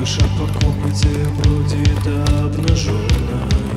Душа по комнате бродит обнаженная